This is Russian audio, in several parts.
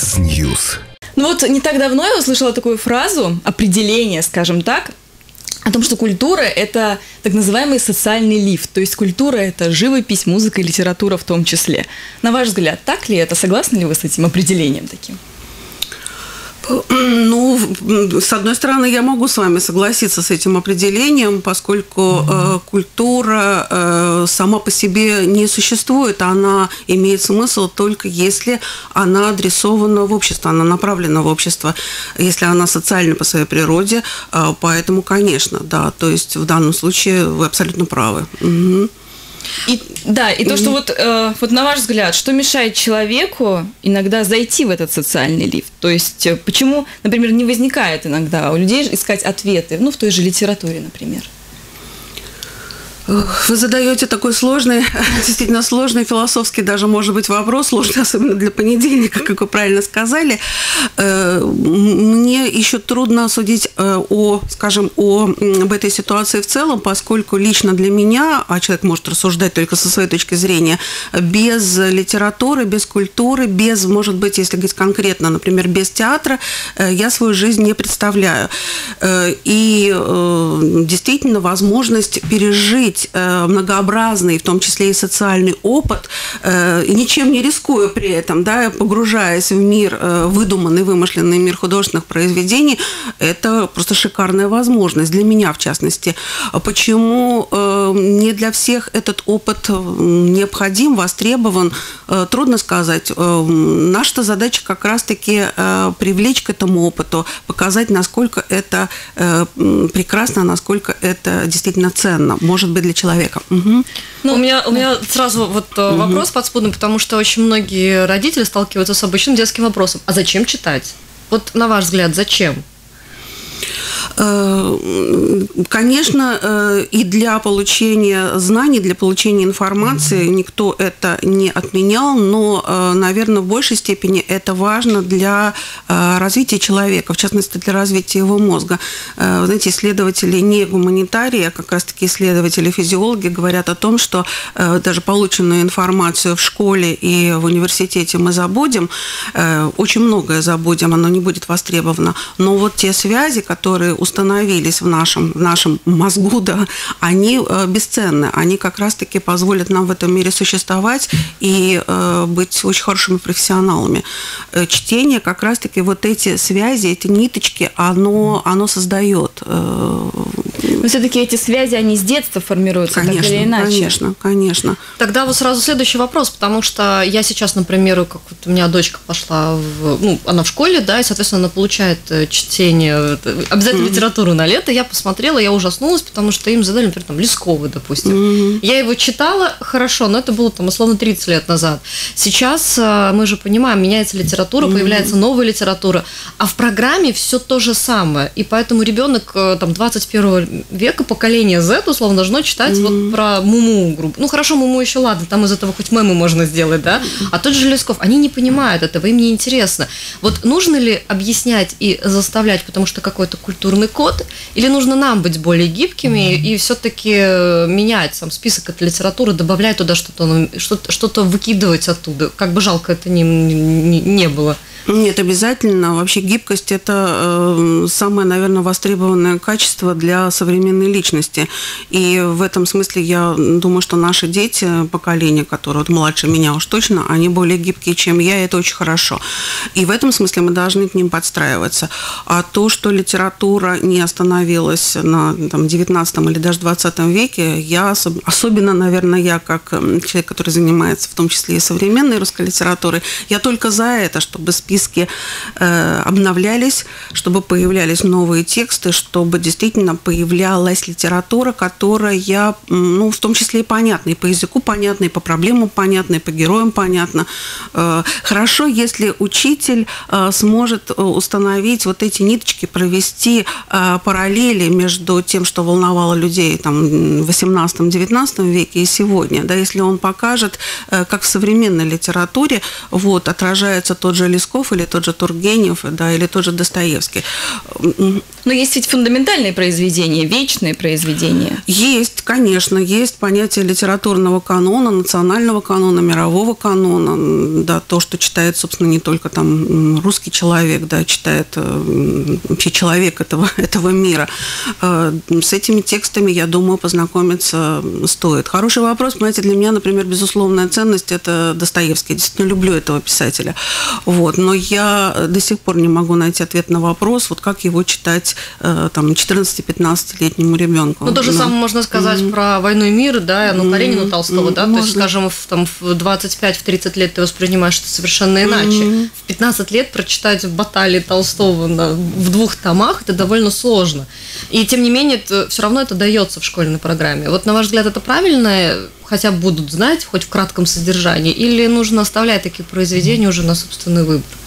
Яндекс News. Ну вот не так давно я услышала такую фразу, определение, скажем так, о том, что культура – это так называемый социальный лифт. То есть культура – это живопись, музыка и литература в том числе. На ваш взгляд, так ли это? Согласны ли вы с этим определением таким? Ну, с одной стороны, я могу с вами согласиться с этим определением, поскольку э, культура э, сама по себе не существует, она имеет смысл только если она адресована в общество, она направлена в общество, если она социальна по своей природе. Э, поэтому, конечно, да, то есть в данном случае вы абсолютно правы. Угу. И, да, и то, что вот, э, вот на ваш взгляд, что мешает человеку иногда зайти в этот социальный лифт? То есть э, почему, например, не возникает иногда у людей искать ответы, ну, в той же литературе, например? Вы задаете такой сложный, действительно сложный философский даже, может быть, вопрос, сложный особенно для понедельника, как вы правильно сказали. Э, мне еще трудно судить э, о, скажем, о, об этой ситуации в целом, поскольку лично для меня, а человек может рассуждать только со своей точки зрения, без литературы, без культуры, без, может быть, если говорить конкретно, например, без театра, э, я свою жизнь не представляю. И действительно возможность пережить иметь э, многообразный, в том числе и социальный опыт, э, и ничем не рискуя при этом, да, погружаясь в мир, э, выдуманный, вымышленный мир художественных произведений, это просто шикарная возможность для меня, в частности. Почему не для всех этот опыт необходим, востребован, трудно сказать. Наша задача как раз-таки привлечь к этому опыту, показать, насколько это прекрасно, насколько это действительно ценно. Может быть, для человека. Угу. Ну, у меня, у меня сразу вот угу. вопрос подспудный, потому что очень многие родители сталкиваются с обычным детским вопросом. А зачем читать? Вот на ваш взгляд, зачем? Э, конечно, э, и для получения знаний, для получения информации никто это не отменял, но, э, наверное, в большей степени это важно для развития человека, в частности, для развития его мозга. Знаете, исследователи не гуманитарии, а как раз-таки исследователи физиологи говорят о том, что даже полученную информацию в школе и в университете мы забудем, очень многое забудем, оно не будет востребовано, но вот те связи, которые установились в нашем, в нашем мозгу, да, они э, бесценны. Они как раз-таки позволят нам в этом мире существовать и э, быть очень хорошими профессионалами. Э, чтение как раз-таки вот эти связи, эти ниточки, оно, оно создает. Но все-таки эти связи, они с детства формируются, конечно, так или иначе. Конечно, конечно. Тогда вот сразу следующий вопрос, потому что я сейчас, например, как вот у меня дочка пошла, в, ну, она в школе, да, и, соответственно, она получает чтение, обязательно литературу на лето, я посмотрела, я ужаснулась, потому что им задали, например, там, Лесковый, допустим. Я его читала хорошо, но это было там условно 30 лет назад. Сейчас э, мы же понимаем, меняется литература, появляется новая литература, а в программе все то же самое. И поэтому ребенок э, там 21 века, поколение Z, условно, должно читать вот про Муму группу. Ну, хорошо, Муму еще ладно, там из этого хоть мемы можно сделать, да? А тот же Лесков, они не понимают этого, им не интересно. Вот нужно ли объяснять и заставлять, потому что какой-то культурный культурный код, или нужно нам быть более гибкими и все-таки э, менять сам список этой литературы, добавлять туда что-то, что-то выкидывать оттуда, как бы жалко это ни, ни, не было. Нет, обязательно. Вообще гибкость – это э, самое, наверное, востребованное качество для современной личности. И в этом смысле я думаю, что наши дети, поколение, которое вот младше меня уж точно, они более гибкие, чем я, и это очень хорошо. И в этом смысле мы должны к ним подстраиваться. А то, что литература не остановилась на там, 19 или даже 20 веке, я особенно, наверное, я как человек, который занимается в том числе и современной русской литературой, я только за это, чтобы списки э, обновлялись, чтобы появлялись новые тексты, чтобы действительно появлялась литература, которая, ну, в том числе и понятна, и по языку понятна, и по проблемам понятна, и по героям понятна. Э, хорошо, если учитель э, сможет э, установить вот эти ниточки, провести э, параллели между тем, что волновало людей там, в 18-19 веке и сегодня, да, если он покажет, э, как в современной литературе вот, отражается тот же Лесков, Толстов или тот же Тургенев, да, или тот же Достоевский. Но есть ведь фундаментальные произведения, вечные произведения. Есть, конечно, есть понятие литературного канона, национального канона, мирового канона, да, то, что читает, собственно, не только там русский человек, да, читает э, вообще человек этого, этого мира. Э, с этими текстами, я думаю, познакомиться стоит. Хороший вопрос, понимаете, для меня, например, безусловная ценность – это Достоевский. Я действительно люблю этого писателя. Вот. Но я до сих пор не могу найти ответ на вопрос, вот как его читать э, там 14-15-летнему ребенку. Ну, то же да. самое можно сказать mm-hmm. про «Войну и мир», да, ну, Каренину Толстого, mm-hmm. да, можно. то есть, скажем, в, там, в 25-30 лет ты воспринимаешь это совершенно иначе. Mm-hmm. В 15 лет прочитать баталии Толстого на, в двух томах – это довольно сложно. И, тем не менее, это, все равно это дается в школьной программе. Вот, на ваш взгляд, это правильно? Хотя будут знать, хоть в кратком содержании? Или нужно оставлять такие произведения уже на собственный выбор?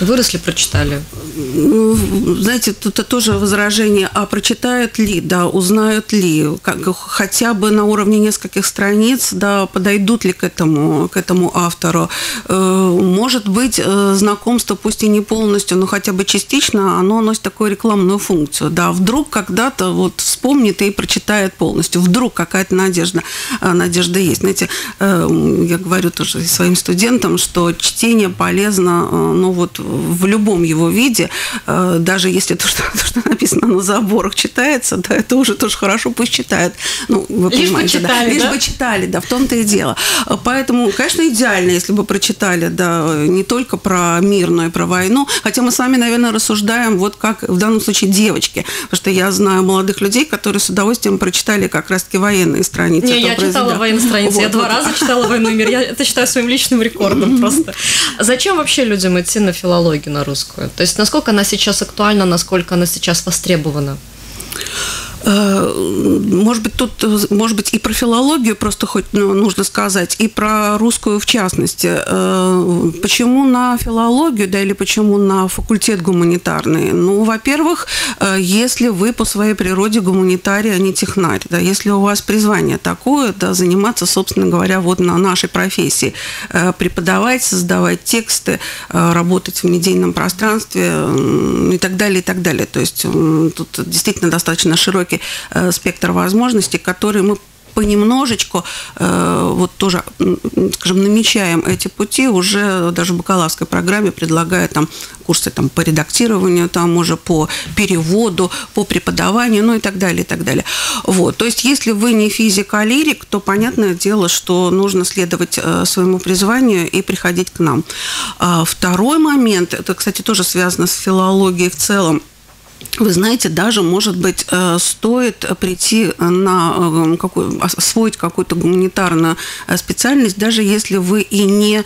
Выросли, прочитали. Ну, знаете, тут тоже возражение, а прочитают ли, да, узнают ли, как, хотя бы на уровне нескольких страниц, да, подойдут ли к этому, к этому автору. Э, может быть, э, знакомство, пусть и не полностью, но хотя бы частично, оно носит такую рекламную функцию. Да, вдруг когда-то вот вспомнит и прочитает полностью. Вдруг какая-то надежда, э, надежда есть. Знаете, я говорю тоже своим студентам, что чтение полезно, ну вот в любом его виде, э, даже если то, что, то, что написано на заборах, читается, да, это уже тоже хорошо, пусть читают. Ну, вы Лишь понимаете, бы читали, да. Лишь да? бы читали, да, в том-то и дело. Поэтому, конечно, идеально, если бы прочитали, да, не только про мир, но и про войну. Хотя мы с вами, наверное, рассуждаем вот как в данном случае девочки. Потому что я знаю молодых людей, которые с удовольствием прочитали как раз-таки военные страницы. Не, я читала военные страницы. Вот, я вот. два раза читала «Войну и мир». Я это считаю своим личным рекордом просто. Зачем вообще людям идти на филологию? Филологию на русскую? То есть насколько она сейчас актуальна, насколько она сейчас востребована? Э, может быть, тут, может быть, и про филологию просто хоть ну, нужно сказать, и про русскую в частности. Э, почему на филологию, да, или почему на факультет гуманитарный? Ну, во-первых, э, если вы по своей природе гуманитарий, а не технарь, да, если у вас призвание такое, да, заниматься, собственно говоря, вот на нашей профессии, преподавать, создавать тексты, работать в медийном пространстве и так далее, и так далее. То есть тут действительно достаточно широкий широкий э, спектр возможностей, которые мы понемножечку э, вот тоже, скажем, намечаем эти пути, уже даже в бакалаврской программе предлагая там курсы там, по редактированию, там уже по переводу, по преподаванию, ну и так далее, и так далее. Вот. То есть, если вы не физик, а лирик, то понятное дело, что нужно следовать э, своему призванию и приходить к нам. А второй момент, это, кстати, тоже связано с филологией в целом, вы знаете, даже, может быть, э, стоит прийти на э, какую, освоить какую-то гуманитарную э, специальность, даже если вы и не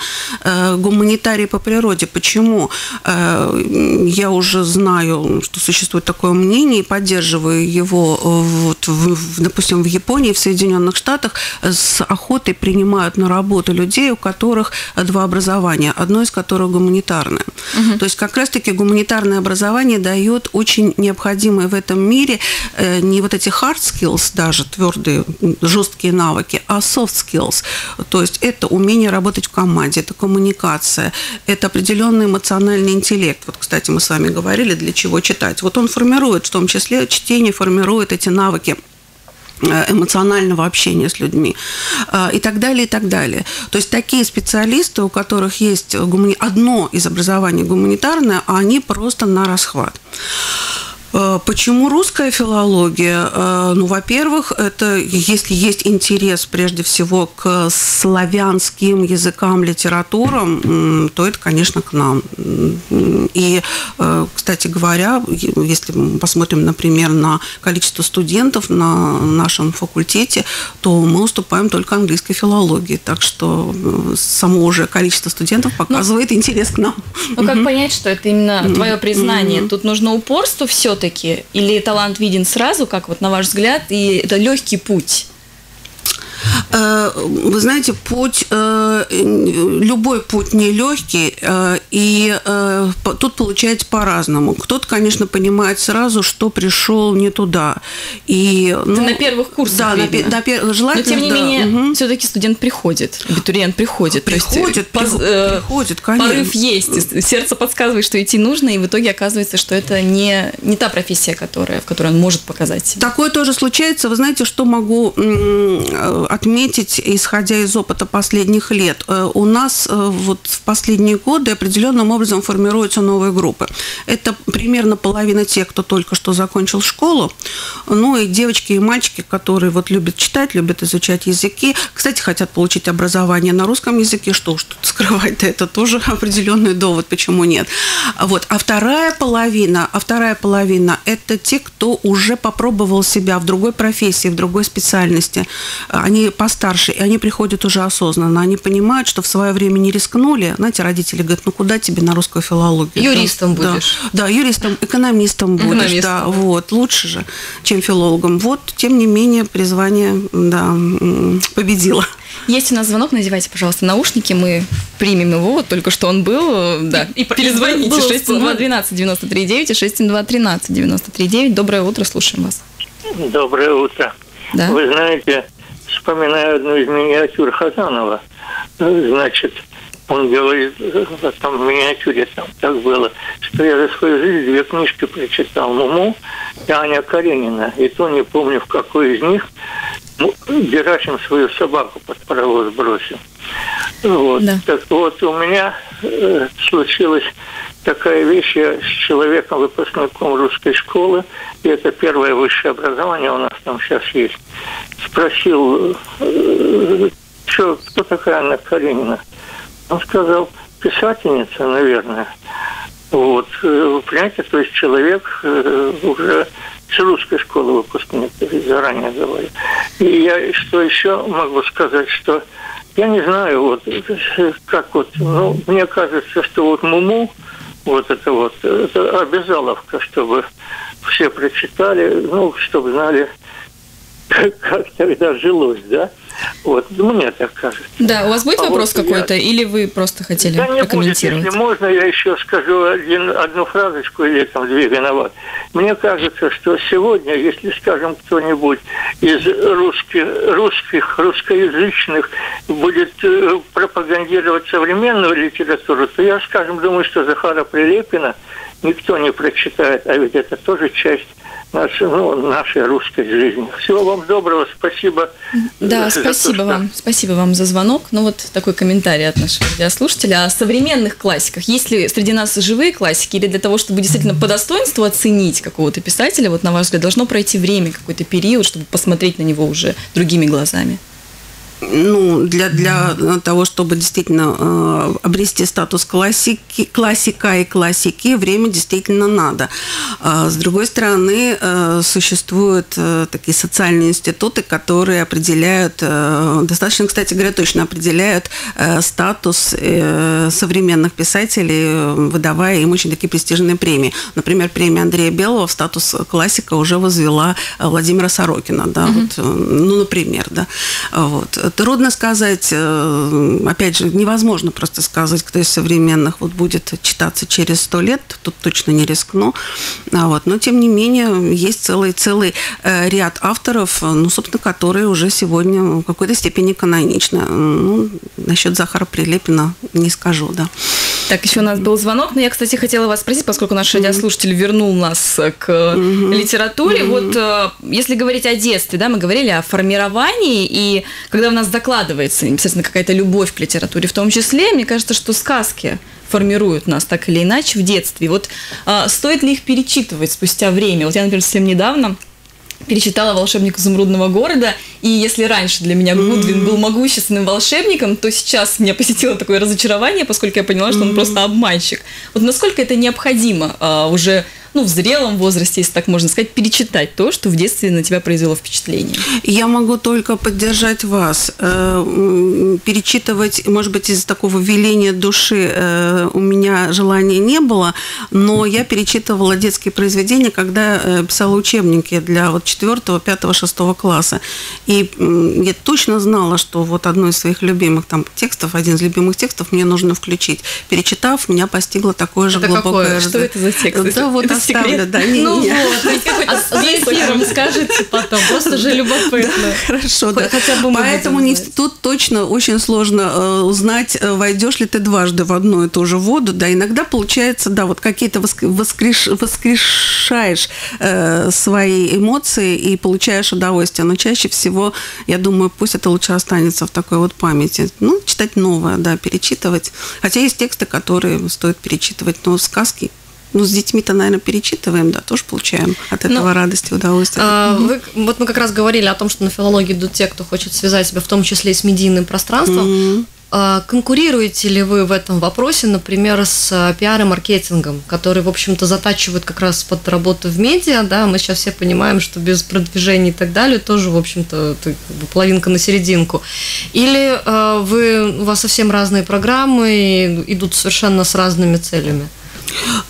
гуманитарий по природе. Почему? Я уже знаю, что существует такое мнение и поддерживаю его, вот, в, допустим, в Японии, в Соединенных Штатах с охотой принимают на работу людей, у которых два образования, одно из которых гуманитарное. Угу. То есть как раз-таки гуманитарное образование дает очень необходимые в этом мире э, не вот эти hard skills, даже твердые, жесткие навыки, а soft skills. То есть это умение работать в команде, это коммуникация, это определенный эмоциональный интеллект. Вот, кстати, мы с вами говорили, для чего читать. Вот он формирует, в том числе чтение формирует эти навыки эмоционального общения с людьми э, и так далее, и так далее. То есть такие специалисты, у которых есть гумани... одно из образований гуманитарное, а они просто на расхват. Э, почему русская филология? Э, ну, во-первых, это если есть интерес прежде всего к славянским языкам, литературам, то это, конечно, к нам. И, э, кстати говоря, если мы посмотрим, например, на количество студентов на нашем факультете, то мы уступаем только английской филологии. Так что само уже количество студентов ну, показывает Но, интерес к нам. Ну, как понять, что это именно твое признание? Тут нужно упорство все все-таки? Или талант виден сразу, как вот на ваш взгляд, и это легкий путь? Э, вы знаете, путь, э, любой путь нелегкий, э, и тут получается по-разному. Кто-то, конечно, понимает сразу, что пришел не туда. И, ну, на первых курсах. Да, видно. на, на желательно. Но тем не да. менее, угу. все-таки студент приходит, абитуриент приходит. Приходит, есть, приходит, приходит, конечно. Порыв есть, сердце подсказывает, что идти нужно, и в итоге оказывается, что это не, не та профессия, которая, в которой он может показать себя. Такое тоже случается. Вы знаете, что могу отметить, исходя из опыта последних лет? Э, у нас э, вот в последние годы определенным образом формируются новые группы. Это примерно половина тех, кто только что закончил школу, ну и девочки и мальчики, которые вот любят читать, любят изучать языки, кстати, хотят получить образование на русском языке, что уж тут скрывать-то, это тоже определенный довод, почему нет. Вот. А вторая половина, а вторая половина – это те, кто уже попробовал себя в другой профессии, в другой специальности. Они постарше, и они приходят уже осознанно. Они понимают, что в свое время не рискнули. Знаете, родители говорят, ну куда тебе на русскую филологию? Юристом да, будешь. Да, да, юристом, экономистом будешь. Экономистом. Да, вот, лучше же, чем филологом. Вот, тем не менее, призвание да, победило. Есть у нас звонок, надевайте, пожалуйста, наушники, мы примем его, вот только что он был, да, и перезвоните, 612-93-9 и 612-13-93-9. Доброе утро, слушаем вас. Доброе утро. Да. Вы знаете, вспоминаю одну из миниатюр Хазанова. Значит, он говорит, там в миниатюре там так было, что я за свою жизнь две книжки прочитал «Муму» и «Аня Каренина». И то не помню, в какой из них ну, Герасим свою собаку под паровоз бросил. Вот. Да. Так вот, у меня э, случилась такая вещь, я с человеком, выпускником русской школы, и это первое высшее образование у нас там сейчас есть, спросил, э, что, кто такая Анна Каренина? Он сказал, писательница, наверное. Вот, э, понимаете, то есть человек э, уже с русской школы выпускник, заранее говорю. И я что еще могу сказать, что я не знаю, вот как вот, ну, мне кажется, что вот Муму, вот это вот, это обязаловка, чтобы все прочитали, ну, чтобы знали, как тогда жилось, да? Вот, мне так кажется. Да, у вас будет а вопрос вот какой-то, я... или вы просто хотели да не прокомментировать? Будет, если можно, я еще скажу один, одну фразочку, или там две виноват. Мне кажется, что сегодня, если, скажем, кто-нибудь из русских, русских, русскоязычных будет э, пропагандировать современную литературу, то я, скажем, думаю, что Захара Прилепина никто не прочитает, а ведь это тоже часть нашей, ну, нашей русской жизни. Всего вам доброго, спасибо. Да, спасибо то, вам, спасибо вам за звонок. Ну вот такой комментарий от нашего радиослушателя. О современных классиках. Есть ли среди нас живые классики или для того, чтобы действительно по достоинству оценить какого-то писателя, вот на ваш взгляд, должно пройти время, какой-то период, чтобы посмотреть на него уже другими глазами? Ну, для, для того, чтобы действительно э, обрести статус классики, классика и классики, время действительно надо. А с другой стороны, э, существуют э, такие социальные институты, которые определяют, э, достаточно, кстати говоря, точно определяют э, статус э, современных писателей, выдавая им очень такие престижные премии. Например, премия Андрея Белого в статус классика уже возвела Владимира Сорокина, да, угу. вот, ну, например, да, вот Трудно сказать, э, опять же, невозможно просто сказать, кто из современных вот будет читаться через сто лет, тут точно не рискну. А вот. Но, тем не менее, есть целый, целый э, ряд авторов, ну, собственно, которые уже сегодня в какой-то степени каноничны. Ну, насчет Захара Прилепина не скажу, да. Так, еще у нас был звонок, но я, кстати, хотела вас спросить, поскольку наш радиослушатель вернул нас к mm-hmm. литературе. Mm-hmm. Вот э, если говорить о детстве, да, мы говорили о формировании, и когда у нас закладывается естественно, какая-то любовь к литературе в том числе, мне кажется, что сказки формируют нас так или иначе в детстве. Вот а, стоит ли их перечитывать спустя время? Вот я, например, совсем недавно перечитала «Волшебник изумрудного города», и если раньше для меня Гудвин был могущественным волшебником, то сейчас меня посетило такое разочарование, поскольку я поняла, что он просто обманщик. Вот насколько это необходимо а, уже ну, в зрелом возрасте, если так можно сказать, перечитать то, что в детстве на тебя произвело впечатление? Я могу только поддержать вас. Э, перечитывать, может быть, из такого веления души э, у меня желания не было, но я перечитывала детские произведения, когда э, писала учебники для вот 4, 5, 6 класса. И я точно знала, что вот одно из своих любимых там текстов, один из любимых текстов мне нужно включить. Перечитав, меня постигло такое же это глубокое... Какое? Что это за текст? Да, вот оставлю, секрет? да. Не, ну не. вот, а за эфиром скажите потом, просто же любопытно. Да, хорошо, да. Хотя бы Поэтому не, тут точно очень сложно э, узнать, э, войдешь ли ты дважды в одну и ту же воду. Да, иногда получается, да, вот какие-то воскреш, воскрешаешь э, свои эмоции и получаешь удовольствие. Но чаще всего, я думаю, пусть это лучше останется в такой вот памяти. Ну, читать новое, да, перечитывать. Хотя есть тексты, которые стоит перечитывать, но сказки ну, с детьми-то, наверное, перечитываем, да, тоже получаем от этого ну, радость и удовольствие. А, вы, вот мы как раз говорили о том, что на филологии идут те, кто хочет связать себя в том числе и с медийным пространством. Mm-hmm. А, конкурируете ли вы в этом вопросе, например, с а, пиар и маркетингом, который, в общем-то, затачивает как раз под работу в медиа, да, мы сейчас все понимаем, что без продвижения и так далее тоже, в общем-то, половинка на серединку. Или э, вы, у вас совсем разные программы и идут совершенно с разными целями?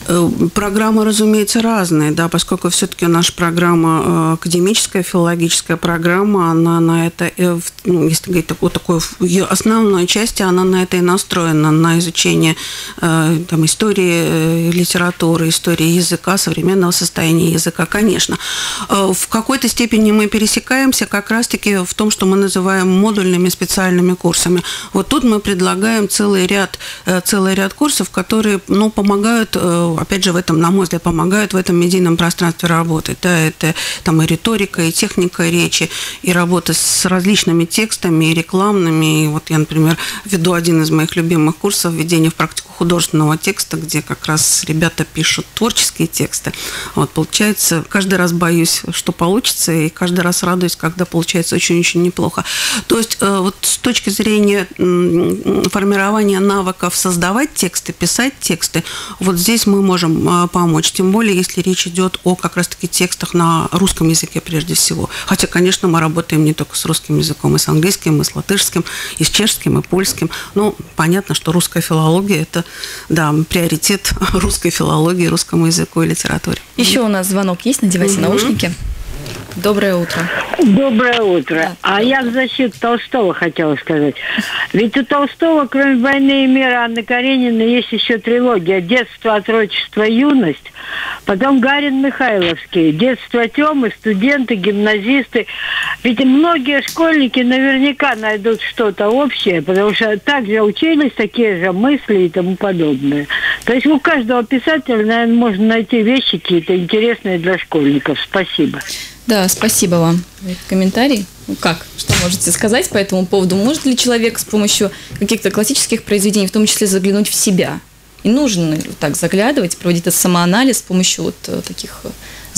Э, программы, разумеется, разные, да, поскольку все-таки наша программа э, академическая, филологическая программа, она на это, э, ну, если говорить такой, такой ее основной части, она на это и настроена, на изучение там, истории литературы, истории языка, современного состояния языка, конечно. В какой-то степени мы пересекаемся как раз-таки в том, что мы называем модульными специальными курсами. Вот тут мы предлагаем целый ряд, целый ряд курсов, которые ну, помогают помогают, э, опять же, в этом, на мой взгляд, помогают в этом медийном пространстве работать. Да, это там и риторика, и техника речи, и работа с различными текстами, и рекламными. И вот я, например, веду один из моих любимых курсов «Введение в практику художественного текста», где как раз ребята пишут творческие тексты. Вот, получается, каждый раз боюсь, что получится, и каждый раз радуюсь, когда получается очень-очень неплохо. То есть э, вот с точки зрения формирования навыков создавать тексты, писать тексты, вот здесь мы можем а, помочь, тем более, если речь идет о как раз-таки текстах на русском языке прежде всего. Хотя, конечно, мы работаем не только с русским языком, и с английским, и с латышским, и с чешским, и польским. Ну, понятно, что русская филология – это, да, приоритет русской филологии, русскому языку и литературе. Еще у нас звонок есть, надевайте угу. наушники. Доброе утро. Доброе утро. Да, а я в защиту Толстого хотела сказать. Ведь у Толстого, кроме «Войны и мира» Анны Каренина, есть еще трилогия «Детство, отрочество, юность». Потом Гарин Михайловский «Детство Тёмы», студенты, гимназисты. Ведь многие школьники наверняка найдут что-то общее, потому что также учились такие же мысли и тому подобное. То есть у каждого писателя, наверное, можно найти вещи какие-то интересные для школьников. Спасибо. Да, спасибо вам. Комментарий? Ну как? Что можете сказать по этому поводу? Может ли человек с помощью каких-то классических произведений, в том числе, заглянуть в себя? И нужно так заглядывать, проводить этот самоанализ с помощью вот э, таких э,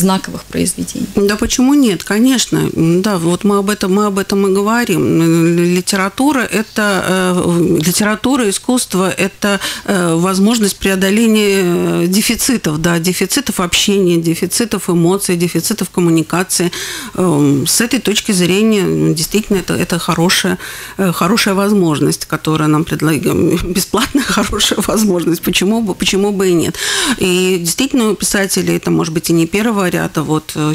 знаковых произведений. Да почему нет? Конечно. Да, вот мы об этом, мы об этом и говорим. Литература – это э, литература, искусство – это э, возможность преодоления э, дефицитов, да, дефицитов общения, дефицитов эмоций, дефицитов коммуникации. Эм, с этой точки зрения действительно это, это хорошая, хорошая возможность, которая нам предлагает, бесплатная хорошая возможность. Почему бы, почему бы и нет? И действительно у писателей это может быть и не первого ряда, вот э,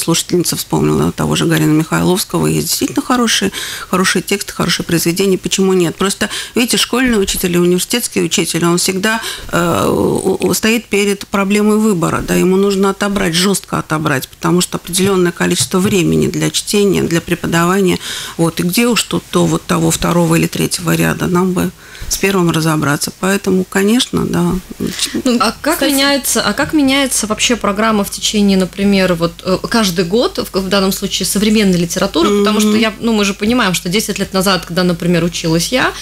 слушательница вспомнила того же Гарина Михайловского, есть действительно хорошие, хорошие тексты, хорошие произведения, почему нет? Просто, видите, школьный учитель и университетский учитель, он всегда э, стоит перед проблемой выбора, да, ему нужно отобрать, жестко отобрать, потому что определенное количество времени для чтения, для преподавания, вот, и где уж тут то вот того второго или третьего ряда, нам бы с первым разобраться. Поэтому, конечно, да. Ну, а как Кстати, меняется, а как меняется вообще программа в течение, например, вот э, каждый год в, данном случае современной литературы, mm-hmm. потому что я, ну, мы же понимаем, что 10 лет назад, когда, например, училась я,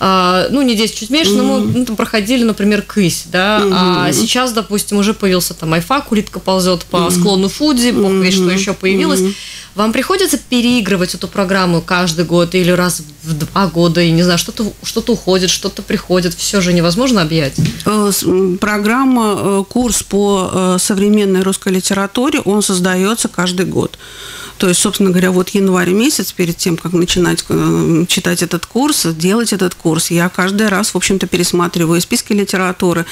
э, ну, не 10, чуть меньше, mm-hmm. но мы ну, там проходили, например, КЫСь, да, mm-hmm. а сейчас, допустим, уже появился там айфак, улитка ползет по mm-hmm. склону Фудзи, бог mm-hmm. весь что еще появилось. Mm-hmm Вам приходится переигрывать эту программу каждый год или раз в два года, и не знаю, что-то что уходит, что-то приходит, все же невозможно объять? Э, программа, э, курс по э, современной русской литературе, он создается каждый год. То есть, собственно говоря, вот январь месяц, перед тем, как начинать читать этот курс, делать этот курс, я каждый раз, в общем-то, пересматриваю списки литературы,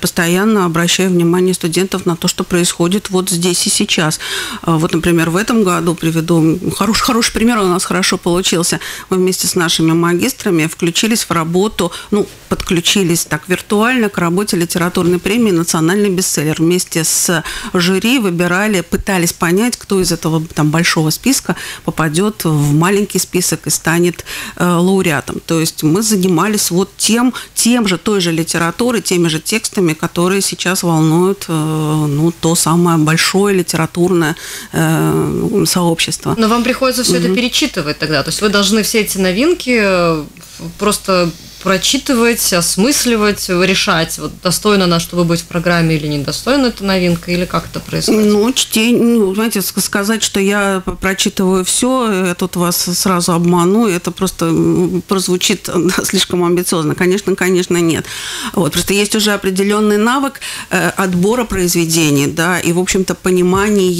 постоянно обращаю внимание студентов на то, что происходит вот здесь и сейчас. Вот, например, в этом году приведу хороший, хороший пример, у нас хорошо получился. Мы вместе с нашими магистрами включились в работу, ну, подключились так виртуально к работе литературной премии «Национальный бестселлер». Вместе с жюри выбирали, пытались понять, кто из этого там большого списка попадет в маленький список и станет э, лауреатом. То есть мы занимались вот тем, тем же, той же литературой, теми же текстами, которые сейчас волнуют э, ну, то самое большое литературное э, сообщество. Но вам приходится все угу. это перечитывать тогда. То есть вы должны все эти новинки просто прочитывать, осмысливать, решать, вот достойно на чтобы быть в программе или недостойна эта новинка, или как это происходит? Ну, чтение, ну, знаете, сказать, что я прочитываю все, я тут вас сразу обману, это просто прозвучит слишком амбициозно. Конечно, конечно, нет. Вот, просто есть уже определенный навык э, отбора произведений, да, и, в общем-то, понимания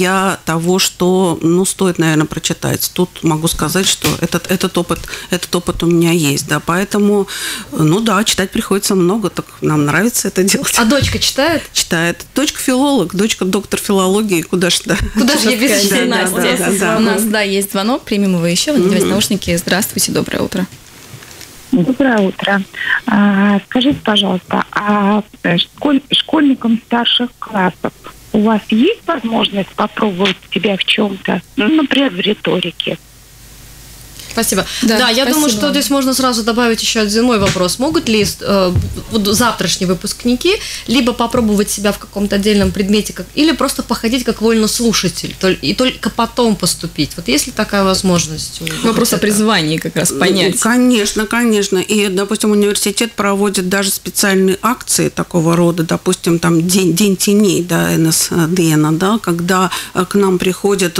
того, что, ну, стоит, наверное, прочитать. Тут могу сказать, что этот, этот опыт, этот опыт у меня есть, да, поэтому ну да, читать приходится много, так нам нравится это делать. А дочка читает? Читает. Дочка филолог, дочка доктор филологии, куда ж да. Куда же я без да, Настя? Да, да, да, У нас, да, есть звонок, примем его еще. Вы надевайте наушники. Здравствуйте, доброе утро. Доброе утро. А, скажите, пожалуйста, а школь, школьникам старших классов у вас есть возможность попробовать себя в чем-то, ну, например, в риторике? Спасибо. Да, да я спасибо. думаю, что здесь можно сразу добавить еще один мой вопрос. Могут ли э, завтрашние выпускники либо попробовать себя в каком-то отдельном предмете, как, или просто походить как вольнослушатель, и только потом поступить? Вот есть ли такая возможность? Вопрос о призвании как раз понять. Конечно, конечно. И, допустим, университет проводит даже специальные акции такого рода, допустим, там День, день теней, да, НСДН, да, когда э, к нам приходят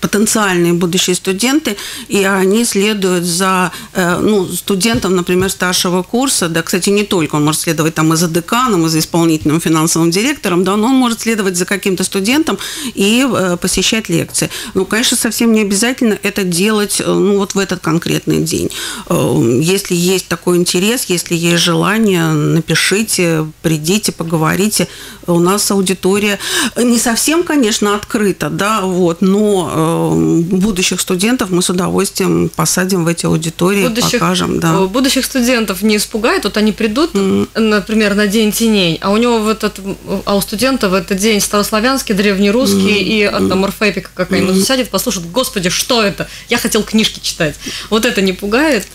потенциальные будущие студенты, и они следуют за э, ну, студентом, например, старшего курса, да, кстати, не только, он может следовать там и за деканом, и за исполнительным финансовым директором, да, но он может следовать за каким-то студентом и э, посещать лекции. Ну, конечно, совсем не обязательно это делать э, ну, вот в этот конкретный день. Если есть такой интерес, если есть желание, напишите, придите, поговорите. У нас аудитория не совсем, конечно, открыта, да, вот, но будущих студентов мы с удовольствием посадим в эти аудитории, будущих, покажем. Да. Будущих студентов не испугает, вот они придут, mm. например, на День теней, а у него в этот, а у студента в этот день старославянский, древнерусский mm. и а, там орфепика какая-нибудь mm. сядет, послушает, господи, что это? Я хотел книжки читать. Вот это не пугает?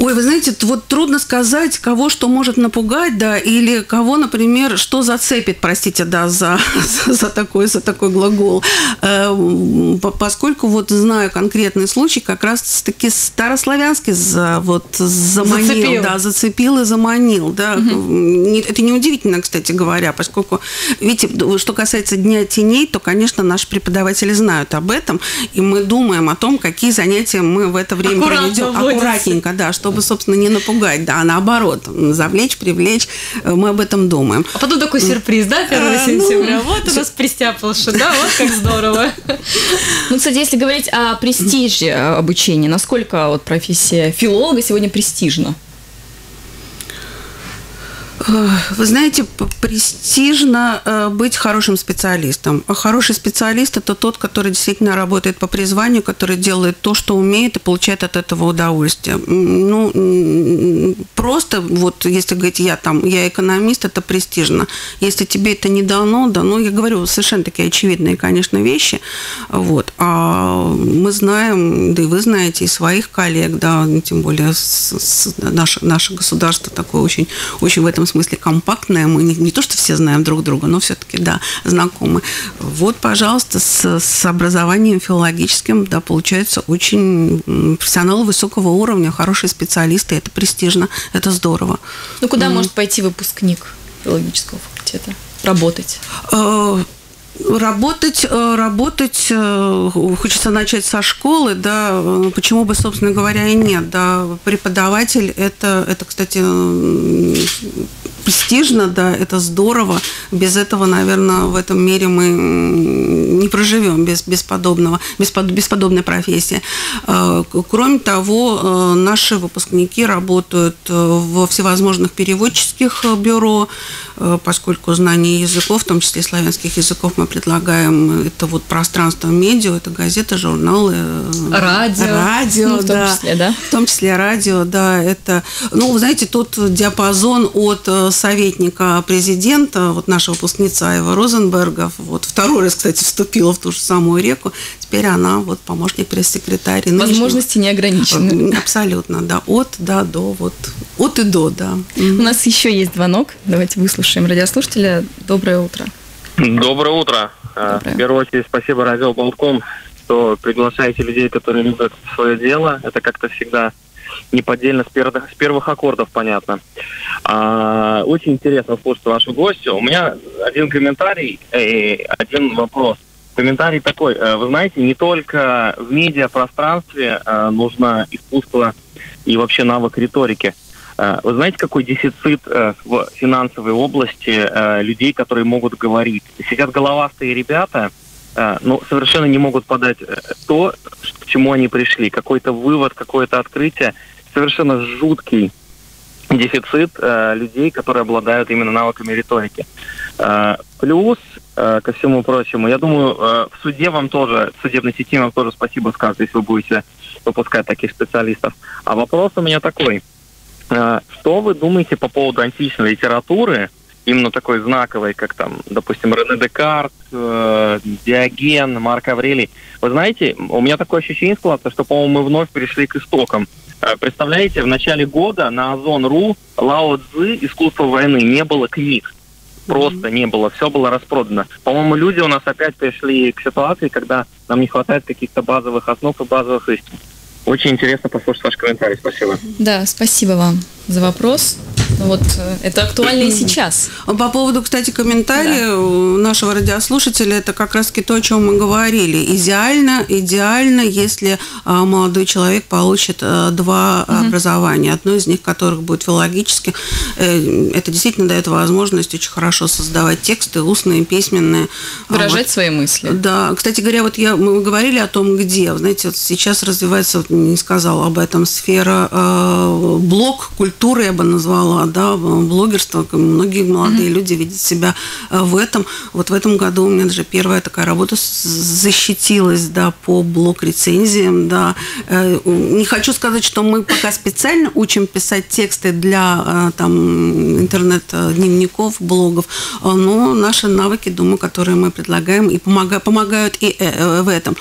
Ой, вы знаете, вот трудно сказать, кого что может напугать, да, или кого, например, что зацепит, простите, да, за, за, такой, за такой глагол. Э, поскольку вот знаю конкретный случай, как раз-таки старославянский за, вот, заманил, зацепил. да, зацепил и заманил, да. Угу. Это неудивительно, кстати говоря, поскольку, видите, что касается Дня теней, то, конечно, наши преподаватели знают об этом, и мы думаем о том, какие занятия мы в это время Аккуратно проведем. Аккуратненько, да, что чтобы, собственно, не напугать, да, а наоборот, завлечь, привлечь, э, мы об этом думаем. А потом такой сюрприз, да, 1 а, сентября, ну, вот у нас пристяпался, да, вот как здорово. Ну, кстати, если говорить о престиже обучения, насколько вот профессия филолога сегодня престижна? Вы знаете, престижно э, быть хорошим специалистом. А хороший специалист – это тот, который действительно работает по призванию, который делает то, что умеет, и получает от этого удовольствие. Ну, просто вот, если говорить, я там, я экономист, это престижно. Если тебе это не дано, да, ну, я говорю, совершенно такие очевидные, конечно, вещи. Вот. А мы знаем, да и вы знаете, и своих коллег, да, тем более с, с, наше, наше государство такое очень, очень в этом смысле компактная. Мы не, не то, что все знаем друг друга, но все-таки, да, знакомы. Вот, пожалуйста, с, с образованием филологическим, да, получается очень профессионалы высокого уровня, хорошие специалисты, это престижно, это здорово. Ну, куда mm. может пойти выпускник филологического факультета? Работать? Э, Работать, э, работать, э, хочется начать со школы, да, почему бы, собственно говоря, и нет, да, преподаватель, это, это, кстати, престижно, да, это здорово. Без этого, наверное, в этом мире мы не проживем без, без подобного, без, без подобной профессии. Э, кроме того, наши выпускники работают во всевозможных переводческих бюро, поскольку знание языков, в том числе славянских языков, мы предлагаем. Это вот пространство медиа, это газеты, журналы. Радио. Радио, ну, в том да. числе, да? В том числе радио, да. Это, ну, вы знаете, тот диапазон от э, советника президента, вот наша выпускница Айва Розенберга, вот второй раз, кстати, вступила в ту же самую реку, теперь она вот помощник пресс-секретаря. Возможности не ограничены. Абсолютно, да. От, да, до, вот. От и до, да. У нас еще есть звонок. Давайте выслушаем радиослушателя. Доброе утро. Доброе утро. А, Доброе. В первую очередь спасибо Радио Болтком, что приглашаете людей, которые любят свое дело. Это как-то всегда неподдельно с первых, с первых аккордов понятно. А, очень интересно слушать вашу гостью. У меня один комментарий и один вопрос. Комментарий такой. Э, вы знаете, не только в медиапространстве э, нужно искусство и вообще навык риторики. Э, вы знаете, какой дефицит э, в финансовой области э, людей, которые могут говорить? Сидят головастые ребята, но совершенно не могут подать то, к чему они пришли. Какой-то вывод, какое-то открытие. Совершенно жуткий дефицит людей, которые обладают именно навыками риторики. Плюс, ко всему прочему, я думаю, в суде вам тоже, в судебной системе вам тоже спасибо скажут, если вы будете выпускать таких специалистов. А вопрос у меня такой – что вы думаете по поводу античной литературы, именно такой знаковой, как там, допустим, Рене Декарт, э, Диоген, Марк Аврелий? Вы знаете, у меня такое ощущение складывается, что, по-моему, мы вновь перешли к истокам. Э, представляете, в начале года на Озон.ру Лао Цзы «Искусство войны» не было книг. Просто mm-hmm. не было, все было распродано. По-моему, люди у нас опять пришли к ситуации, когда нам не хватает каких-то базовых основ и базовых истин. Очень интересно послушать ваш комментарий. Спасибо. Да, спасибо вам за вопрос. Вот э, это актуально и сейчас. По поводу, кстати, комментария да. нашего радиослушателя, это как раз-таки то, о чем мы говорили. Идеально, идеально, если а, молодой человек получит а, два угу. образования. Одно из них, которых будет филологически. Э, это действительно дает возможность очень хорошо создавать тексты, устные, письменные. А Выражать вот. свои мысли. Да. Кстати говоря, вот я, мы говорили о том, где. Знаете, вот сейчас развивается, не сказала об этом, сфера э, блог культуры, я бы назвала, да, блогерство. Многие молодые mm-hmm. люди видят себя э, в этом. Вот в этом году у меня даже первая такая работа защитилась, да, по блог-рецензиям, да. Э, не хочу сказать, что мы пока специально учим писать тексты для э, там интернет-дневников, блогов, но наши навыки, думаю, которые мы предлагаем, и помогают, помогают и в этом.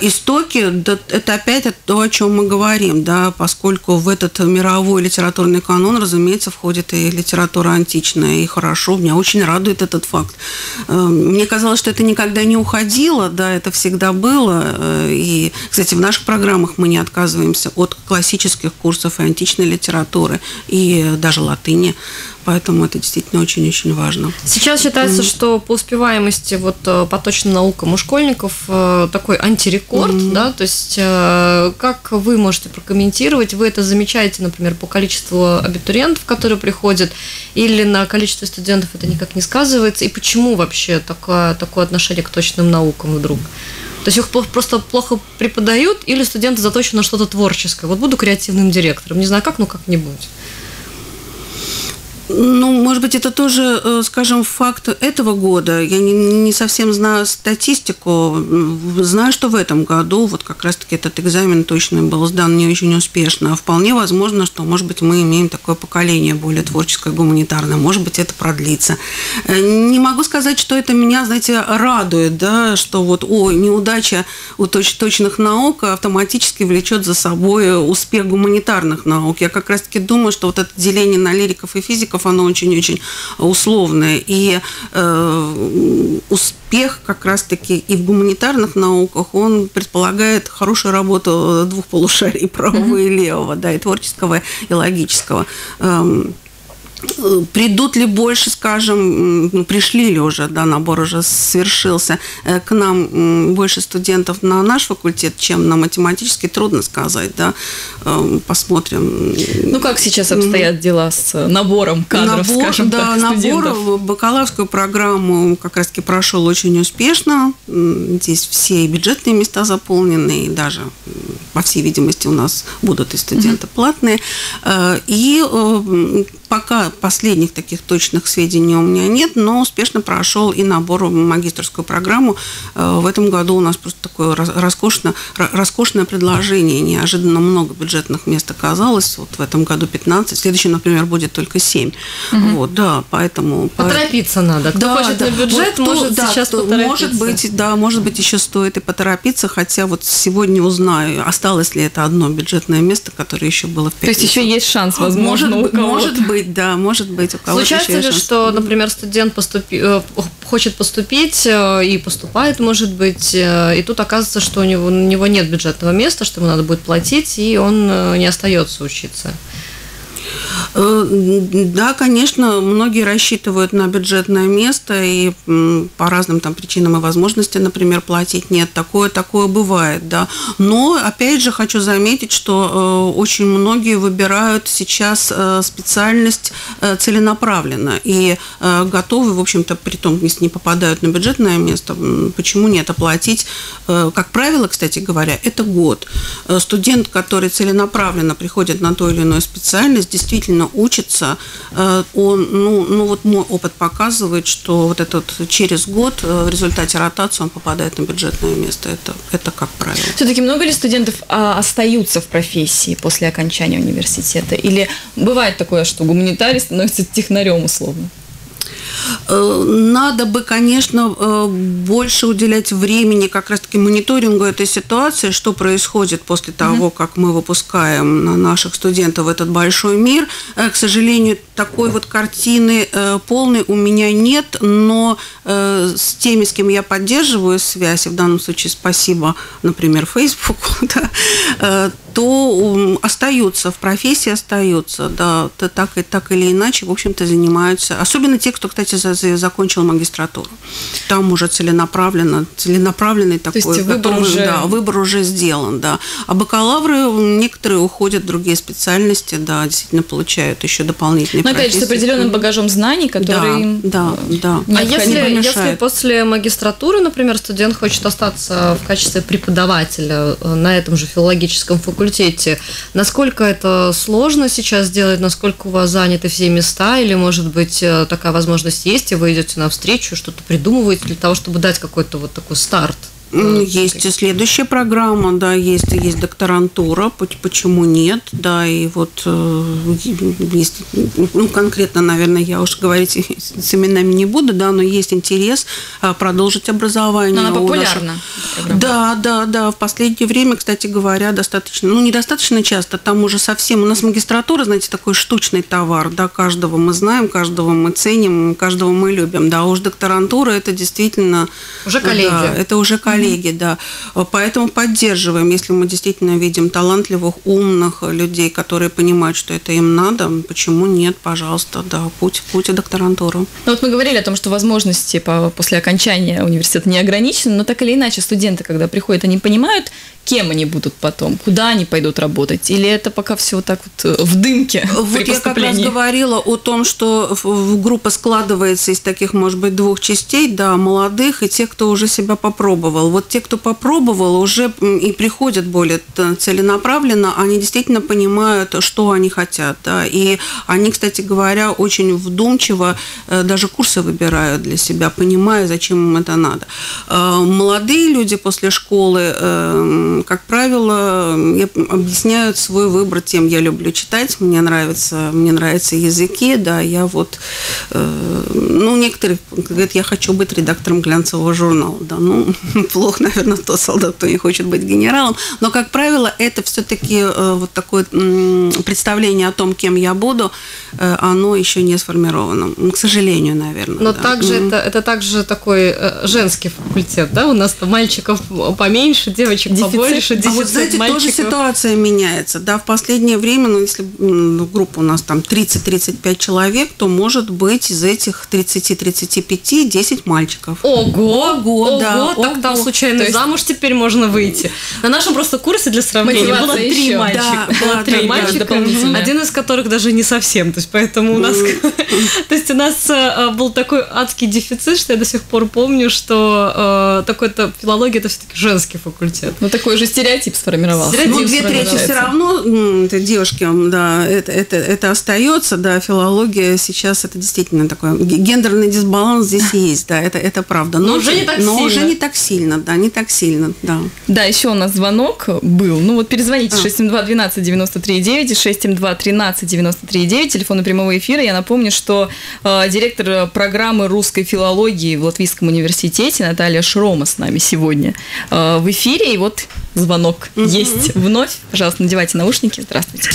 Истоки, да, это опять то, о чем мы говорим, да, поскольку в этот мировой литературный канон, разумеется, входит и литература античная, и хорошо, меня очень радует этот факт. Эм, мне казалось, что это никогда не уходило, да, это всегда было, э, и, кстати, в наших программах мы не отказываемся от классических курсов и античной литературы, и даже латыни поэтому это действительно очень-очень важно. Сейчас считается, mm. что по успеваемости вот э, по точным наукам у школьников э, такой антирекорд, mm. да, то есть э, как вы можете прокомментировать, вы это замечаете, например, по количеству абитуриентов, которые приходят, или на количестве студентов это никак не сказывается, и почему вообще такое, такое отношение к точным наукам вдруг? То есть их просто плохо преподают, или студенты заточены на что-то творческое. Вот буду креативным директором, не знаю как, но как-нибудь. Ну, может быть, это тоже, э, скажем, факт этого года. Я не, не совсем знаю статистику. Знаю, что в этом году вот как раз-таки этот экзамен точно был сдан не очень успешно. Вполне возможно, что, может быть, мы имеем такое поколение более творческое, гуманитарное. Может быть, это продлится. Э, не могу сказать, что это меня, знаете, радует, да, что вот, ой, неудача у точ точных наук автоматически влечет за собой успех гуманитарных наук. Я как раз-таки думаю, что вот это деление на лириков и физиков навыков, оно очень-очень условное. И э, успех как раз-таки и в гуманитарных науках, он предполагает хорошую работу двух полушарий, правого mm-hmm. и левого, да, и творческого, и логического. Эм, Придут ли больше, скажем, пришли ли уже, да, набор уже свершился, э, к нам больше студентов на наш факультет, чем на математический, трудно сказать, да, э, посмотрим. Ну, как сейчас обстоят дела с набором кадров, набор, скажем да, так, студентов? набор в бакалаврскую программу как раз-таки прошел очень успешно, здесь все бюджетные места заполнены, и даже, по всей видимости, у нас будут и студенты mm-hmm. платные, э, и пока последних таких точных сведений у меня нет, но успешно прошел и набор в магистрскую программу. Э, в этом году у нас просто такое роскошное, роскошное предложение. Неожиданно много бюджетных мест оказалось. Вот в этом году 15, в следующем, например, будет только 7. Угу. Вот, да, поэтому... Поторопиться надо. Кто да, хочет да. на бюджет, вот, может да, сейчас кто, поторопиться. Может быть, да, может быть, еще стоит и поторопиться, хотя вот сегодня узнаю, осталось ли это одно бюджетное место, которое еще было в пятницу. То есть еще есть шанс, возможно, может, у кого-то. Может быть, да, может быть, у кого-то Случается ли, что, например, студент поступи, э, хочет поступить э, и поступает, может быть, э, и тут оказывается, что у него, у него нет бюджетного места, что ему надо будет платить, и он не остается учиться? Э, да, конечно, многие рассчитывают на бюджетное место и по разным там причинам и возможностям, например, платить нет. Такое, такое бывает, да. Но, опять же, хочу заметить, что э, очень многие выбирают сейчас э, специальность целенаправленно и готовы, в общем-то, при том, если не попадают на бюджетное место, почему нет оплатить? Как правило, кстати говоря, это год. Студент, который целенаправленно приходит на ту или иную специальность, действительно учится, э, он, ну, ну вот мой опыт показывает, что вот этот через год э, в результате ротации он попадает на бюджетное место. Это, это как правило. Все-таки много ли студентов а, остаются в профессии после окончания университета? Или бывает такое, что гуманитарий становится технарем условно? Э, надо бы, конечно, э, больше уделять времени как раз-таки мониторингу этой ситуации, что происходит после того, как мы выпускаем наших студентов в этот большой мир. Э, к сожалению, такой вот картины полной у меня нет, но с теми, с кем я поддерживаю связь, и в данном случае спасибо, например, Фейсбуку, да, то остаются, в профессии остаются, да, так, и, так или иначе, в общем-то, занимаются. Особенно те, кто, кстати, закончил магистратуру. Там уже целенаправленно, целенаправленный такой. То есть выбор готовый, уже... Да, выбор уже сделан, да. А бакалавры, некоторые уходят в другие специальности, да, действительно получают еще дополнительные Но опять же, с определенным багажом знаний, которые да, им да, да. А если, если после магистратуры, например, студент хочет остаться в качестве преподавателя э, на этом же филологическом факультете, факультете. Насколько это сложно сейчас сделать, насколько у вас заняты все места, или, может быть, э, такая возможность есть, и вы идете навстречу, что-то придумываете для того, чтобы дать какой-то вот такой старт? Есть и следующая программа, да, есть, есть докторантура, почему нет, да, и вот э, есть, ну, конкретно, наверное, я уж говорить с именами не буду, да, но есть интерес продолжить образование. Но она популярна. Да, да, да, в последнее время, кстати говоря, достаточно, ну, недостаточно часто, там уже совсем, у нас магистратура, знаете, такой штучный товар, да, каждого мы знаем, каждого мы ценим, каждого мы любим, да, а уж докторантура это действительно... Уже коллеги. Да, это уже коллеги коллеги, да. Поэтому поддерживаем, если мы действительно видим талантливых, умных людей, которые понимают, что это им надо, почему нет, пожалуйста, да, путь, путь и докторантуру. Ну вот мы говорили о том, что возможности по, после окончания университета не ограничены, но так или иначе студенты, когда приходят, они понимают, кем они будут потом, куда они пойдут работать, или это пока все вот так вот э, в дымке Вот я как раз говорила о том, что группа складывается из таких, может быть, двух частей, да, молодых и тех, кто уже себя попробовал. Вот те, кто попробовал, уже и приходят более целенаправленно, они действительно понимают, что они хотят, да, и они, кстати говоря, очень вдумчиво э, даже курсы выбирают для себя, понимая, зачем им это надо. Э, молодые люди после школы как правило, объясняют свой выбор тем, я люблю читать, мне нравится, мне нравятся языки, да, я вот, э, ну, некоторые говорят, я хочу быть редактором глянцевого журнала, да, ну, врасплох, наверное, тот солдат, кто не хочет быть генералом. Но, как правило, это все-таки э, вот такое представление о том, кем я буду, э, оно еще не сформировано. К сожалению, наверное. Но да. также mm-hmm. это, это также такой э, женский факультет, да? У нас мальчиков поменьше, девочек дефицит. побольше. Дефицит а вот, знаете, мальчиков. тоже ситуация меняется. Да, в последнее время, ну, если ну, группа у нас там 30-35 человек, то может быть из этих 30-35 10 мальчиков. Ого! Ого, да. Так ого. там случайно есть... замуж теперь можно выйти. На нашем просто курсе для сравнения было три мальчика. Да, было да, три да, мальчика, да, один из которых даже не совсем. То есть поэтому у нас... То есть у нас э, был такой адский дефицит, что я до сих пор помню, что э, такой-то филология это все-таки женский факультет. Ну такой же стереотип сформировался. Стереотип ну, две трети все равно это девушки, да, это, это, это остается, да, филология сейчас это действительно такой гендерный дисбаланс здесь есть, да, это, это правда. Но, но уже не так но сильно. уже не так сильно, да, не так сильно, да. Да, еще у нас звонок был. Ну вот перезвоните а. 672 12 93 9 и 672 13 93 9, телефоны прямого эфира. Я напомню, что э, директор программы русской филологии в Латвийском университете Наталья Шрома с нами сегодня э, в эфире. И вот звонок угу. есть вновь. Пожалуйста, надевайте наушники. Здравствуйте.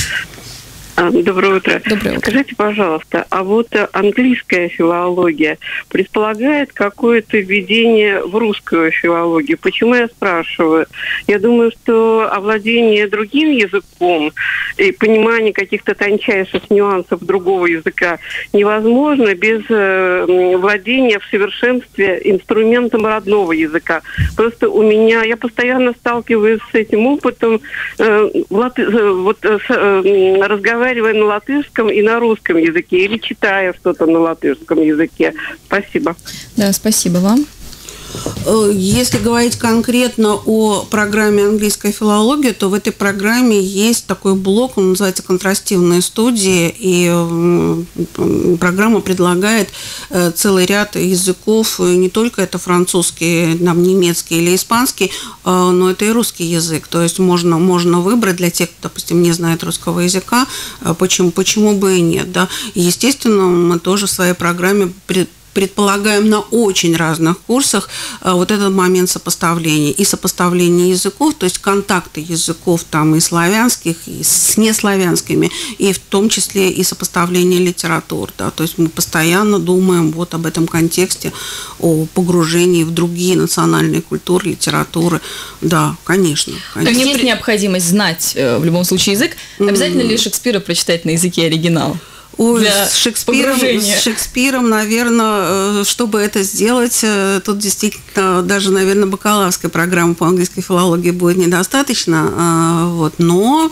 А, доброе утро. Доброе утро. Скажите, пожалуйста, а вот английская филология предполагает какое-то введение в русскую филологию? Почему я спрашиваю? Я думаю, что овладение другим языком и понимание каких-то тончайших нюансов другого языка невозможно без э, владения в совершенстве инструментом родного языка. Просто у меня, я постоянно сталкиваюсь с этим опытом, э, э вот э, разговаривая на латышском и на русском языке или читая что-то на латышском языке. Спасибо. Да, спасибо вам. Э, если говорить конкретно о программе английской филологии, то в этой программе есть такой блок, он называется «Контрастивные студии», и программа предлагает э, целый ряд языков, не только это французский, там, немецкий или испанский, э, но это и русский язык. То есть можно, можно выбрать для тех, кто, допустим, не знает русского языка, почему, почему бы и нет. Да? Естественно, мы тоже в своей программе предполагаем на очень разных курсах э, вот этот момент сопоставления. И сопоставления языков, то есть контакты языков там и славянских, и с неславянскими, и в том числе и сопоставление литератур. Да, то есть мы постоянно думаем вот об этом контексте, о погружении в другие национальные культуры, литературы. Да, конечно. конечно. есть необходимость знать э, в любом случае язык. Обязательно ли Шекспира прочитать на языке оригинал? Ой, с Шекспиром, с Шекспиром, наверное, э, чтобы это сделать, э, тут действительно даже, наверное, бакалаврской программы по английской филологии будет недостаточно. А, вот, но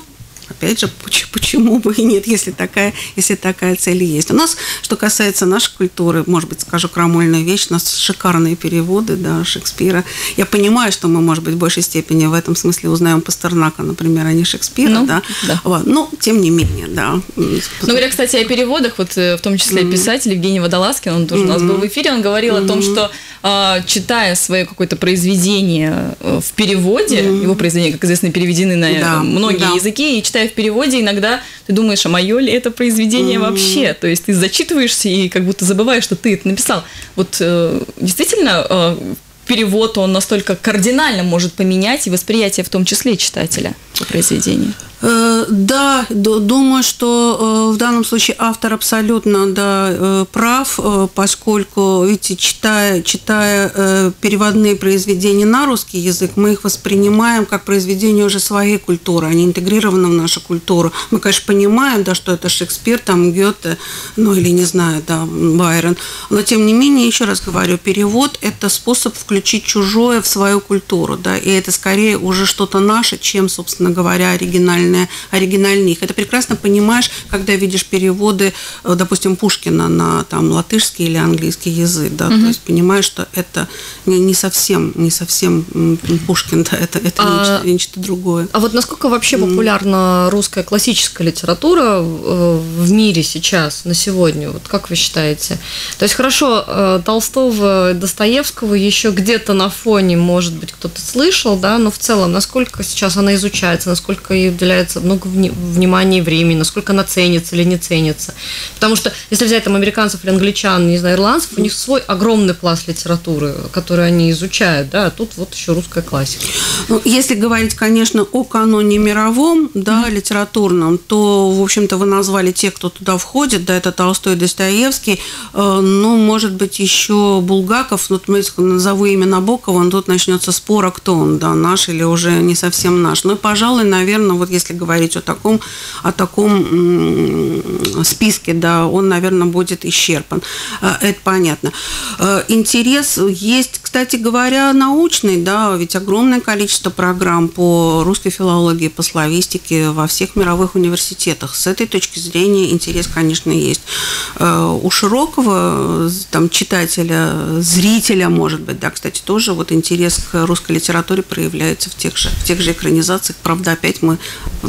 опять же, почему бы и нет, если такая, если такая цель есть. У нас, что касается нашей культуры, может быть, скажу крамольную вещь, у нас шикарные переводы, да, Шекспира. Я понимаю, что мы, может быть, в большей степени в этом смысле узнаем Пастернака, например, а не Шекспира, ну, да. да. Вот. Но, тем не менее, да. Ну, говоря, кстати, о переводах, вот э, в том числе mm-hmm. писатель Евгений Водолазкин, он тоже mm-hmm. у нас был в эфире, он говорил mm-hmm. о том, что а, читая свое какое-то произведение э, в переводе, mm-hmm. его произведения, как известно, переведены на да, многие да. языки, и читая в переводе, иногда ты думаешь, а мое ли это произведение mm-hmm. вообще? То есть ты зачитываешься и как будто забываешь, что ты это написал. Вот э, действительно э, перевод, он настолько кардинально может поменять и восприятие в том числе читателя произведения. Э, да, думаю, что э, в данном случае автор абсолютно да, э, прав, поскольку, видите, читая, читая переводные произведения на русский язык, мы их воспринимаем как произведения уже своей культуры, они интегрированы в нашу культуру. Мы, конечно, понимаем, да, что это Шекспир, там Гёте, ну или не знаю, да, Байрон, но тем не менее, еще раз говорю, перевод – это способ включить чужое в свою культуру, да, и это скорее уже что-то наше, чем, собственно говоря, оригинальное оригинальное, оригинальный их. Это прекрасно понимаешь, когда видишь переводы, э, допустим, Пушкина на там, латышский или английский язык, да, угу. то есть понимаешь, что это не, не совсем, не совсем Пушкин, да, это, это а, нечто, нечто другое. А вот насколько вообще популярна русская классическая литература э, в мире сейчас, на сегодня? Вот как вы считаете? То есть хорошо, э, Толстого, Достоевского еще где-то на фоне, может быть, кто-то слышал, да, но в целом, насколько сейчас она изучается, насколько ей уделяется потрачается много внимания и времени, насколько она ценится или не ценится. Потому что, если взять там американцев или англичан, не знаю, ирландцев, у них свой огромный пласт литературы, который они изучают, да, а тут вот еще русская классика. Ну, если говорить, конечно, о каноне мировом, да, mm-hmm. литературном, то, в общем-то, вы назвали те, кто туда входит, да, это Толстой, Достоевский, э, ну, может быть, еще Булгаков, ну, назову имя Набокова, он тут начнется спор, а кто он, да, наш или уже не совсем наш. Ну, пожалуй, наверное, вот если говорить о таком, о таком списке, да, он, наверное, будет исчерпан. Э, это понятно. Э, интерес есть, кстати говоря, научный, да, ведь огромное количество программ по русской филологии, по славистике во всех мировых университетах. С этой точки зрения интерес, конечно, есть. Э, у широкого там, читателя, зрителя, может быть, да, кстати, тоже вот интерес к русской литературе проявляется в тех же, в тех же экранизациях. Правда, опять мы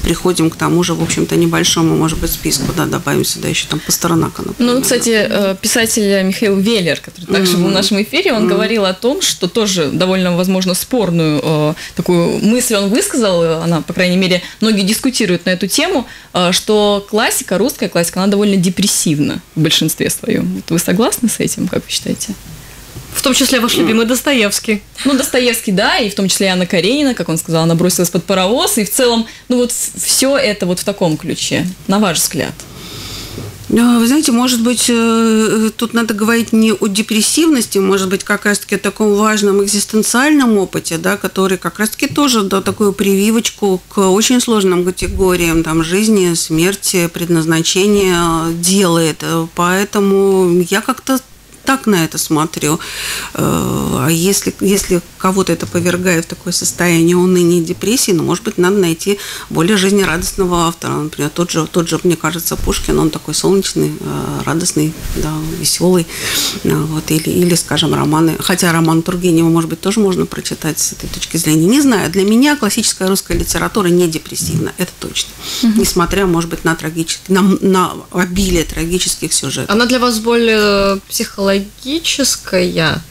приходим к тому же, в общем-то, небольшому, может быть, списку, да, добавим сюда еще там Пастернака, например. Ну, кстати, э, писатель Михаил Веллер, который также mm-hmm. был в нашем эфире, он mm-hmm. говорил о том, что тоже довольно, возможно, спорную э, такую мысль он высказал, она, по крайней мере, многие дискутируют на эту тему, э, что классика, русская классика, она довольно депрессивна в большинстве своем. Вы согласны с этим, как вы считаете? В том числе ваш любимый Достоевский. Ну, Достоевский, да, и в том числе Анна Каренина, как он сказал, она бросилась под паровоз, и в целом, ну вот все это вот в таком ключе, на ваш взгляд. А, вы знаете, может быть, э, тут надо говорить не о депрессивности, может быть, как раз-таки о таком важном экзистенциальном опыте, да, который как раз-таки тоже да, такую прививочку к очень сложным категориям там, жизни, смерти, предназначения делает. Поэтому я как-то так на это смотрю. Э, а если, если кого-то это повергает в такое состояние уныния и депрессии, ну, может быть, надо найти более жизнерадостного автора. Например, тот же, тот же мне кажется, Пушкин, он такой солнечный, э, радостный, да, веселый. Э, вот, или, или, скажем, романы. Хотя роман Тургенева, может быть, тоже можно прочитать с этой точки зрения. Не знаю. Для меня классическая русская литература не депрессивна, это точно. Угу. Несмотря, может быть, на, трагические, на, на обилие трагических сюжетов. Она для вас более психологическая психологическая,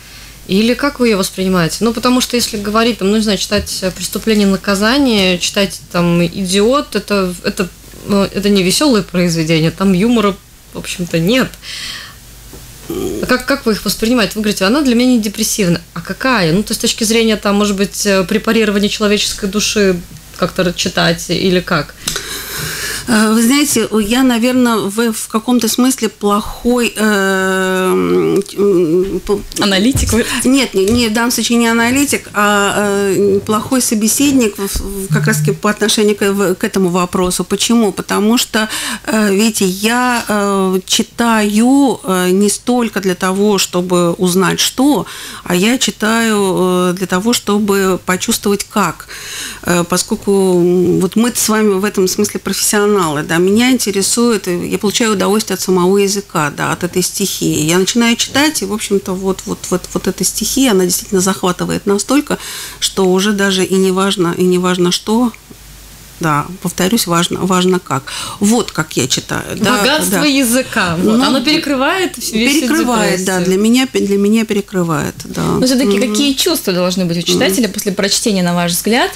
или как вы ее воспринимаете? Ну, потому что если говорить, там, ну, не знаю, читать «Преступление и наказание», читать там «Идиот», это, это, ну, это не веселое произведение, там юмора, в общем-то, нет. А как, как вы их воспринимаете? Вы говорите, она для меня не депрессивна. А какая? Ну, то есть, с точки зрения, там, может быть, препарирования человеческой души как-то читать или как? Э, вы знаете, я, наверное, в, в каком-то смысле плохой... Э, аналитик? Нет, не, не в данном случае не аналитик, а э, плохой собеседник как раз-таки по отношению к, к этому вопросу. Почему? Потому что, э, видите, я э, читаю э, не столько для того, чтобы узнать что, а я читаю э, для того, чтобы почувствовать как. Э, поскольку вот мы с вами в этом смысле профессионалы, профессионалы, да, меня интересует, я получаю удовольствие от самого языка, да, от этой стихии. Я начинаю читать, и, в общем-то, вот, вот, вот, вот эта стихия, она действительно захватывает настолько, что уже даже и не важно, и не важно что, да, повторюсь, важно, важно как. Вот как я читаю. Богатство да, языка. Вот. Ну, Оно перекрывает весь Перекрывает, да, для меня, для меня перекрывает, да. Но все-таки mm какие чувства должны быть у читателя mm после прочтения, на ваш взгляд?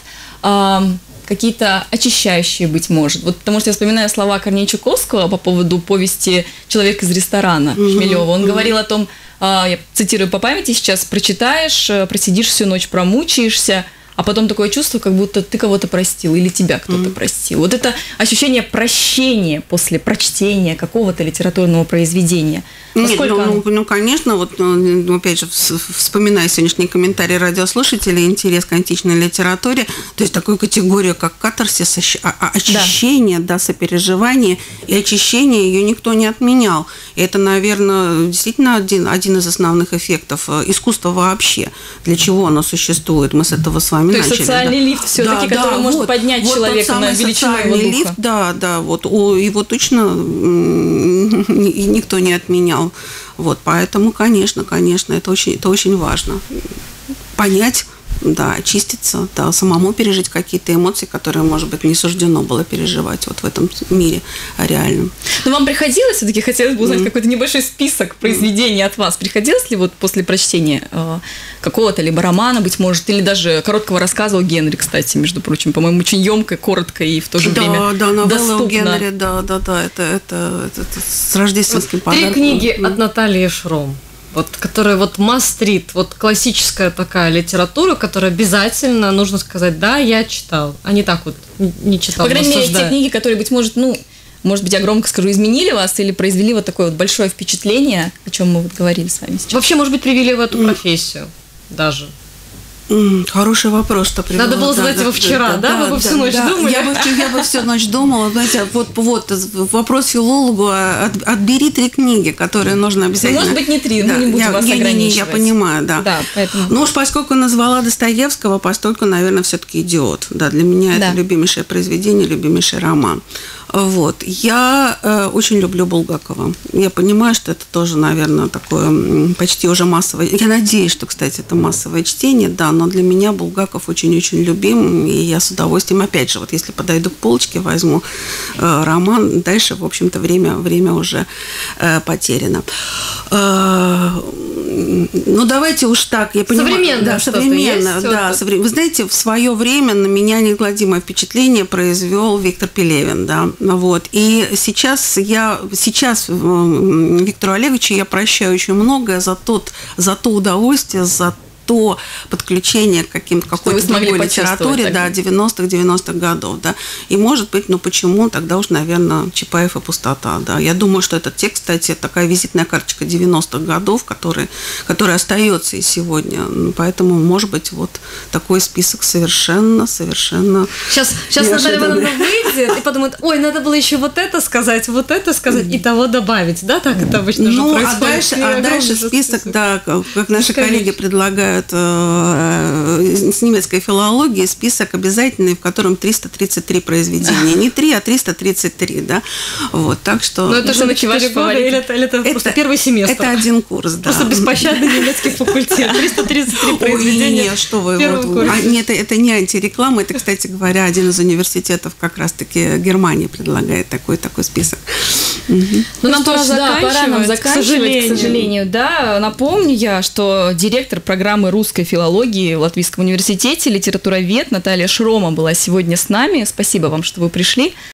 Какие-то очищающие, быть может. Вот потому что я вспоминаю слова Корнея Чуковского по поводу повести «Человек из ресторана» mm-hmm. Шмелева. Он mm-hmm. говорил о том, а, я цитирую по памяти сейчас, прочитаешь, э, просидишь всю ночь, промучаешься, а потом такое чувство, как будто ты кого-то простил или тебя кто-то mm-hmm. простил. Вот это ощущение прощения после прочтения какого-то литературного произведения. Нет, ну, ну, ну, конечно, вот, ну, опять же, вспоминая сегодняшний комментарий радиослушателей, интерес к античной литературе, то есть такую категорию, как катарсис, а, а, очищение, да. да, сопереживание, и очищение ее никто не отменял. И это, наверное, действительно один, один из основных эффектов э, искусства вообще. Для чего оно существует? Мы с этого с вами то начали. Есть социальный да. лифт все-таки, да, который да, может вот, поднять вот человека на величину его духа. лифт, да, да, вот его точно никто не отменял. Вот, поэтому, конечно, конечно, это очень, это очень важно. Понять, да, очиститься, да, самому пережить какие-то эмоции, которые, может быть, не суждено было переживать вот в этом мире реальном. Но вам приходилось, все-таки хотелось бы узнать mm-hmm. какой-то небольшой список произведений mm-hmm. от вас. Приходилось ли вот после прочтения э, какого-то либо романа, быть может, или даже короткого рассказа о Генри, кстати, между прочим, по-моему, очень емко, коротко и в то же да, время Да, доступно. о Генри, да, да, да, это, это, это, это с рождественским вот подарком. Три книги от Натальи Шром вот, которая вот мастрит, вот классическая такая литература, которая обязательно нужно сказать, да, я читал, а не так вот не читал. По крайней мере, те книги, которые, быть может, ну, может быть, я громко скажу, изменили вас или произвели вот такое вот большое впечатление, о чем мы вот говорили с вами сейчас? Вообще, может быть, привели в эту профессию даже. Хороший вопрос, что привело. Надо было задать да, его вчера, да? да? да Вы бы всю ночь да. думали? Я бы, я бы всю ночь думала. Знаете, вот, вот вопрос филологу, а от, отбери три книги, которые нужно обязательно... Может быть, не три, да. ну не будем я, вас не, ограничивать. Не, я понимаю, да. да поэтому... Ну уж поскольку назвала Достоевского, постольку, наверное, все-таки «Идиот». Да, для меня да. это любимейшее произведение, любимейший роман. Вот. Я э, очень люблю Булгакова. Я понимаю, что это тоже, наверное, такое почти уже массовое. Я надеюсь, что, кстати, это массовое чтение, да, но для меня Булгаков очень-очень любим, и я с удовольствием, опять же, вот если подойду к полочке, возьму э, роман, дальше, в общем-то, время, время уже э, потеряно. Э, ну, давайте уж так, я понимаю. Современно да, современно, есть, да. Соврем... Вы знаете, в свое время на меня неотгладимое впечатление произвел Виктор Пелевин, да, вот. И сейчас я, сейчас Виктору Олеговичу я прощаю очень многое за, тот, за то удовольствие, за то подключение к каким-то какой-то другой литературе, да, 90-х, 90-х годов, да. И может быть, ну почему, тогда уж, наверное, Чапаев и пустота, да. Я думаю, что этот текст, кстати, такая визитная карточка 90-х годов, который, который остается и сегодня. Поэтому, может быть, вот такой список совершенно, совершенно Сейчас, сейчас Наталья Ивановна выйдет и подумает, ой, надо было еще вот это сказать, вот это сказать и того добавить, да, так это обычно ну, же происходит. А дальше, а дальше список, да, как наши коллеги предлагают предлагают э, с немецкой филологии список обязательный, в котором 333 произведения. Не 3, а 333, да. Вот, так что... Но это же на 4 года или это, или это, это просто первый семестр? Это один курс, да. Просто беспощадный немецкий факультет. 333 произведения. Ой, нет, что вы. Вот, а, нет, это не антиреклама, это, кстати говоря, один из университетов как раз-таки Германии предлагает такой, такой список. Угу. Ну, нам пора, да, пора нам заканчивать, к сожалению. к сожалению. Да, напомню я, что директор программы программы русской филологии в Латвийском университете, литературовед Наталья Шрома была сегодня с нами. Спасибо вам, что вы пришли.